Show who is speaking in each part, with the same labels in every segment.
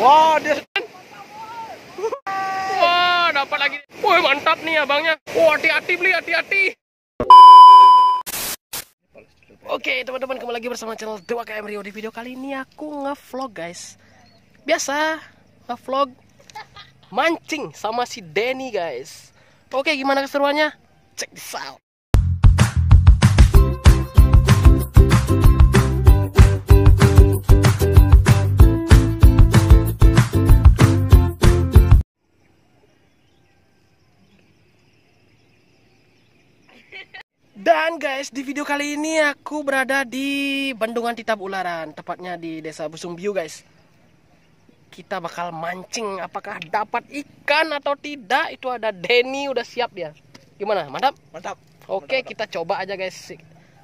Speaker 1: Wah, dia
Speaker 2: Wah, dapat lagi. Woi, mantap nih abangnya. Wah, hati-hati beli, hati-hati. Oke, teman-teman kembali lagi bersama channel Dewa KM Rio di video kali ini aku nge-vlog, guys. Biasa nge-vlog mancing sama si Denny, guys. Oke, gimana keseruannya? Check this out. Dan guys, di video kali ini aku berada di Bendungan Titap Ularan, tepatnya di Desa Busumbiu, guys. Kita bakal mancing, apakah dapat ikan atau tidak? Itu ada Denny udah siap ya. Gimana? Mantap?
Speaker 1: mantap.
Speaker 2: Oke, kita coba aja, guys.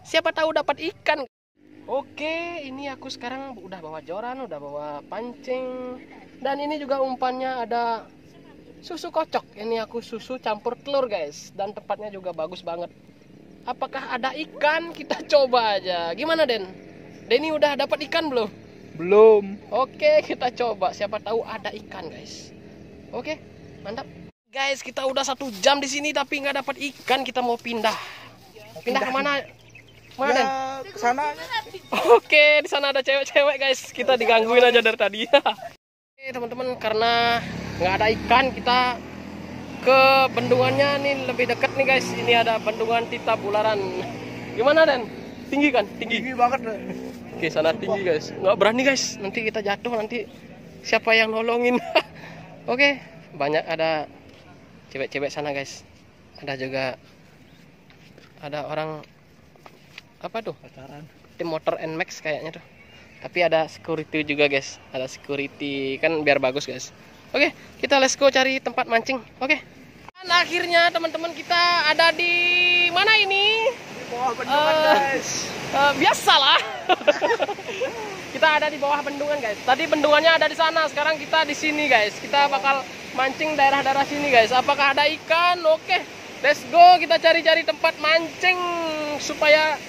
Speaker 2: Siapa tahu dapat ikan. Oke, ini aku sekarang udah bawa joran, udah bawa pancing. Dan ini juga umpannya ada susu kocok. Ini aku susu campur telur, guys. Dan tempatnya juga bagus banget. Apakah ada ikan? Kita coba aja. Gimana, Den? Denny udah dapat ikan belum?
Speaker 1: Belum.
Speaker 2: Oke, kita coba. Siapa tahu ada ikan, guys. Oke, mantap. Guys, kita udah satu jam di sini tapi nggak dapat ikan. Kita mau pindah. Pindah ke mana? Mana, Den?
Speaker 1: Ya, ke sana.
Speaker 2: Oke, di sana ada cewek-cewek, guys. Kita digangguin aja dari tadi. Oke, teman-teman, karena nggak ada ikan, kita ke bendungannya nih lebih dekat nih, guys. Ini ada bendungan Tita Bularan. Gimana, Den? Tinggi kan? Tinggi.
Speaker 1: Tinggi banget. deh.
Speaker 2: Oke, sana tinggi, guys. Nggak berani, guys. Nanti kita jatuh, nanti siapa yang nolongin? Oke, banyak ada cewek-cewek sana, guys. Ada juga ada orang apa tuh?
Speaker 1: Pacaran.
Speaker 2: tim motor Nmax kayaknya tuh tapi ada security juga guys ada security kan biar bagus guys oke kita let's go cari tempat mancing. Oke. Dan akhirnya teman-teman kita ada di mana ini?
Speaker 1: Di bawah bendungan,
Speaker 2: Eh,
Speaker 1: guys.
Speaker 2: Eh, biasalah. Kita ada di bawah bendungan guys. Tadi bendungannya ada di sana sekarang kita di sini guys. Kita bakal mancing daerah-daerah sini guys. Apakah ada ikan? Oke let's go. Kita cari-cari tempat mancing supaya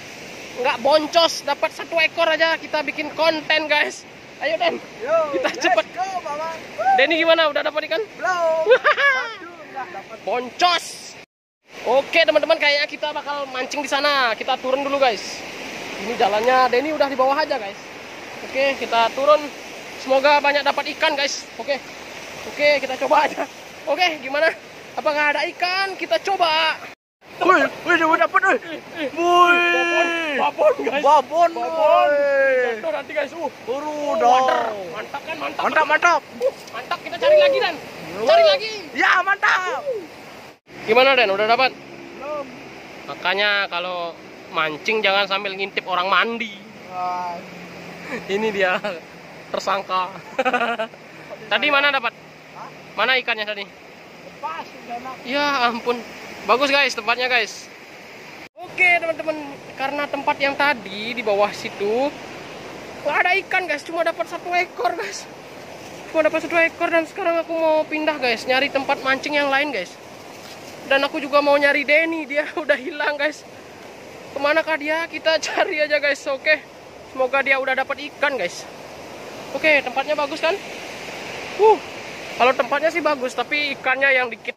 Speaker 2: nggak boncos. Dapat satu ekor aja kita bikin konten guys ayo Den.
Speaker 1: Yo,
Speaker 2: Kita cepet.
Speaker 1: Go, Mama.
Speaker 2: Denny gimana? Udah dapat ikan?
Speaker 1: Belum.
Speaker 2: Boncos. Oke teman-teman kayaknya kita bakal mancing di sana. Kita turun dulu guys. Ini jalannya Denny udah di bawah aja guys. Oke kita turun. Semoga banyak dapat ikan guys. Oke. Oke kita coba aja. Oke gimana? Apakah ada ikan? Kita coba.
Speaker 1: Woi, woi, udah dapat, woi. Woi.
Speaker 2: Babon guys.
Speaker 1: Babon,
Speaker 2: babon. Jatuh nanti guys. Uh.
Speaker 1: Turu
Speaker 2: uh,
Speaker 1: dong.
Speaker 2: mantap. Kan? Mantap.
Speaker 1: Mantap, mantap.
Speaker 2: Uh, mantap. Kita cari lagi dan. Cari lagi.
Speaker 1: Ya, mantap.
Speaker 2: gimana Den udah dapat?
Speaker 1: Belum.
Speaker 2: makanya kalau mancing jangan sambil ngintip orang mandi.
Speaker 1: Wah,
Speaker 2: ini dia. Tersangka. Tadi mana dapat? Mana ikannya tadi?
Speaker 1: Pas, udah
Speaker 2: ya ampun. Bagus guys tempatnya guys oke teman-teman. Karena tempat yang tadi di bawah situ nggak ada ikan guys. Cuma dapat satu ekor guys. Cuma dapat satu ekor dan sekarang aku mau pindah guys. Nyari tempat mancing yang lain guys. Dan aku juga mau nyari Denny. Dia udah hilang guys. Ke manakah dia? Kita cari aja guys. Oke. Semoga dia udah dapat ikan guys. Oke tempatnya bagus kan? Uh kalau tempatnya sih bagus tapi ikannya yang dikit.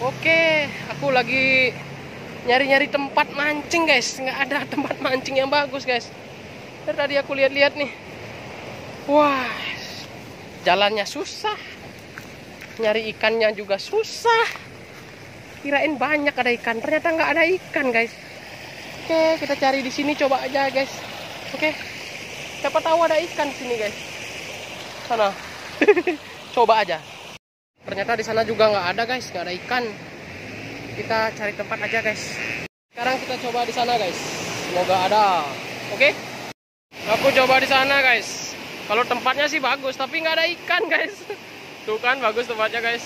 Speaker 2: Oke, aku lagi nyari-nyari tempat mancing guys. Nggak ada tempat mancing yang bagus guys. Dari tadi aku lihat-lihat nih. Wah, jalannya susah. Nyari ikannya juga susah. Kirain banyak ada ikan, ternyata nggak ada ikan guys. Oke, kita cari di sini coba aja guys. Oke, siapa tahu ada ikan sini guys. Sana, coba aja ternyata di sana juga nggak ada guys nggak ada ikan kita cari tempat aja guys. Sekarang kita coba di sana guys. Semoga ada. Oke? Aku coba di sana guys. Kalau tempatnya sih bagus tapi nggak ada ikan guys. Tuh kan bagus tempatnya guys.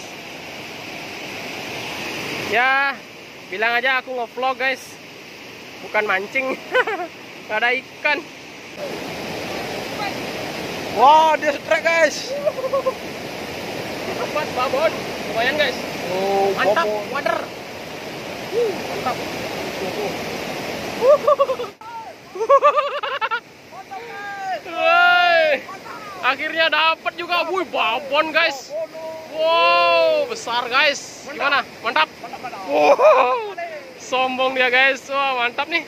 Speaker 2: Ya bilang aja aku nge-vlog guys. Bukan mancing. Nggak ada ikan.
Speaker 1: Wah, dia strike, guys.
Speaker 2: tempat babon. Lumayan guys.
Speaker 1: Oh,
Speaker 2: mantap
Speaker 1: babon.
Speaker 2: water mantap Akhirnya dapat juga. Wih, babon guys. Wow, besar guys. Gimana? Mantap. Wow. Sombong dia guys. Wah, mantap nih.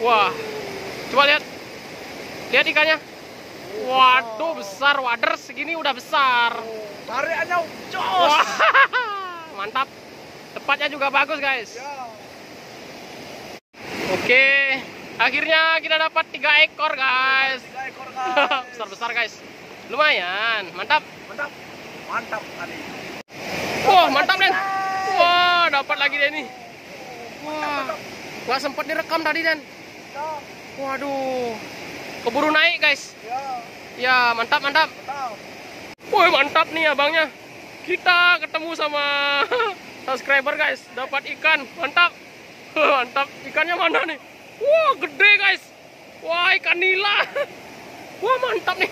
Speaker 2: Wah. Coba lihat. Lihat ikannya. Waduh, besar. Wader segini udah besar.
Speaker 1: Tarikannya jos.
Speaker 2: Mantap. Tempatnya juga bagus guys. Oke, akhirnya kita dapat tiga ekor guys.
Speaker 1: Tiga ekor guys.
Speaker 2: besar besar guys. Lumayan, mantap.
Speaker 1: Mantap. Mantap tadi.
Speaker 2: Wah, mantap Den. Wah, dapat lagi deh nih. Wah, nggak sempat direkam tadi Den.
Speaker 1: Ya.
Speaker 2: Waduh, keburu naik guys.
Speaker 1: Ya.
Speaker 2: Ya, mantap mantap.
Speaker 1: Mantap.
Speaker 2: Wah, mantap nih abangnya. Kita ketemu sama subscriber guys, dapat ikan. Mantap. Mantap. Ikannya mana nih? Wah, gede guys. Wah, ikan nila. Wah, mantap nih.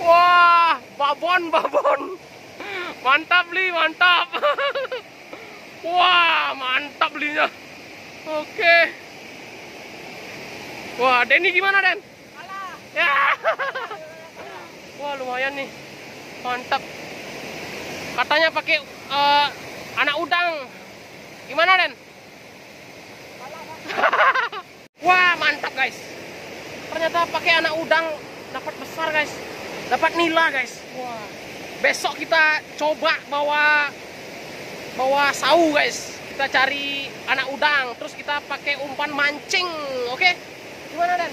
Speaker 2: Wah, babon, babon. Mantap li, mantap. Wah, mantap belinya. Oke. Wah, Denny gimana, Den? Ya. Wah, lumayan nih. Mantap. Katanya pakai eh, anak udang. Gimana, Den? Wah, mantap, guys. Ternyata pakai anak udang dapat besar, guys. Dapat nila, guys. Wah. Besok kita coba bawa bawa sau, guys. Kita cari anak udang, terus kita pakai umpan mancing, oke? Gimana, Den?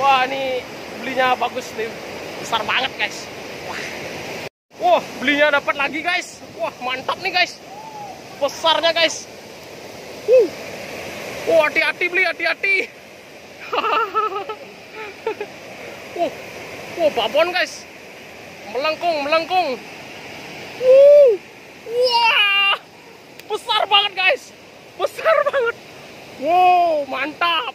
Speaker 2: Wah, ini belinya bagus nih. Besar banget, guys. Wah. Belinya dapat lagi, guys. Wah, mantap nih, guys. Besarnya, guys. Wah, hati-hati beli, hati-hati. Wah, wah, babon, guys. Melengkung, melengkung. Wah, besar banget, guys. Besar banget. Wow, mantap.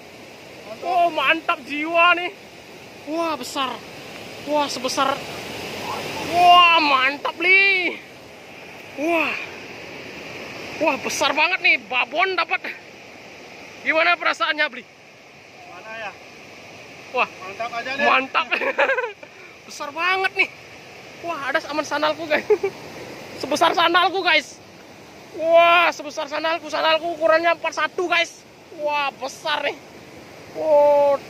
Speaker 2: Oh mantap jiwa nih. Wah besar. Wah sebesar. Mantap nih. Wah. Wah besar banget nih. Babon dapat. Gimana perasaannya beli?
Speaker 1: Mana ya?
Speaker 2: Wah
Speaker 1: Mantap aja deh.
Speaker 2: mantap. besar banget nih. Wah ada aman sandalku guys. Sebesar sandalku guys. Wah sebesar sandalku. Sandalku ukurannya 41 guys. Wah besar nih. Wow,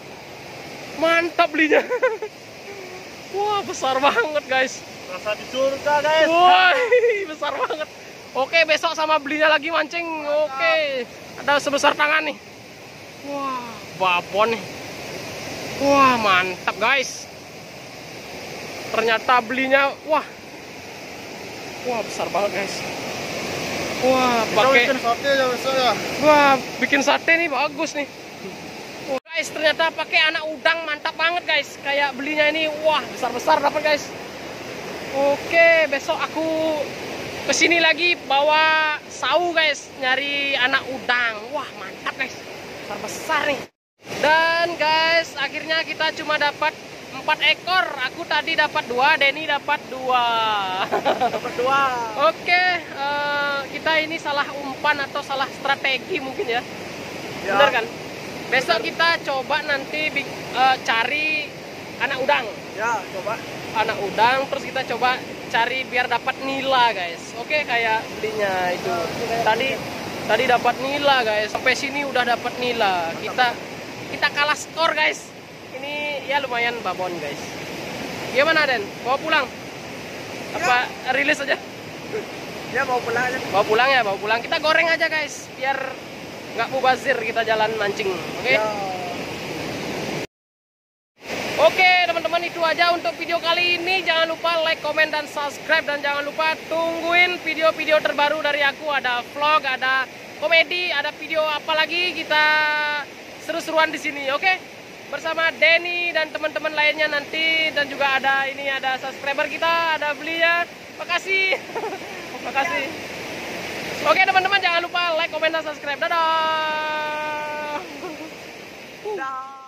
Speaker 2: mantap belinya. Wah, besar banget, guys.
Speaker 1: Rasa di surga guys.
Speaker 2: Wah, besar banget. Oke, besok sama belinya lagi mancing. Oke, ada sebesar tangan nih. Wah, babon nih. Wah, mantap, guys. Ternyata belinya, wah. Wah, besar banget, guys. Wah, pakai
Speaker 1: bikin sate ya besok ya.
Speaker 2: Wah, bikin sate nih bagus nih. Guys, ternyata pakai anak udang mantap banget guys. Kayak belinya ini, wah besar-besar dapat guys. Oke, besok aku ke sini lagi bawa sau guys, nyari anak udang. Wah mantap guys, besar-besar nih. Dan guys, akhirnya kita cuma dapat empat ekor. Aku tadi dapat dua, Denny dapat dua.
Speaker 1: Dapat dua.
Speaker 2: Oke, eh, kita ini salah umpan atau salah strategi mungkin ya.
Speaker 1: Ya.
Speaker 2: Bener kan? Besok kita coba nanti eh, cari anak udang.
Speaker 1: Ya, coba.
Speaker 2: Anak udang terus kita coba cari biar dapat nila, guys. Oke, kayak belinya itu. Tadi tadi dapat nila, guys. Sampai sini udah dapat nila. Kita kita kalah skor, guys. Ini ya lumayan babon, guys. Gimana, Den? Bawa pulang? Apa rilis aja?
Speaker 1: Ya mau pulang aja.
Speaker 2: Bawa pulang ya, bawa pulang. Kita goreng aja guys, biar nggak mubazir kita jalan mancing. Oke?
Speaker 1: Ya.
Speaker 2: Oke teman-teman itu aja untuk video kali ini. Jangan lupa like, komen, dan subscribe. Dan jangan lupa tungguin video-video terbaru dari aku. Ada vlog, ada komedi, ada video apa lagi kita seru-seruan di sini. Oke? Bersama Denny dan teman-teman lainnya nanti. Dan juga ada ini ada subscriber kita, ada belinya. Makasih. Makasih. Oke teman-teman jangan lupa like, komen, dan subscribe. Dadah.
Speaker 1: Dah.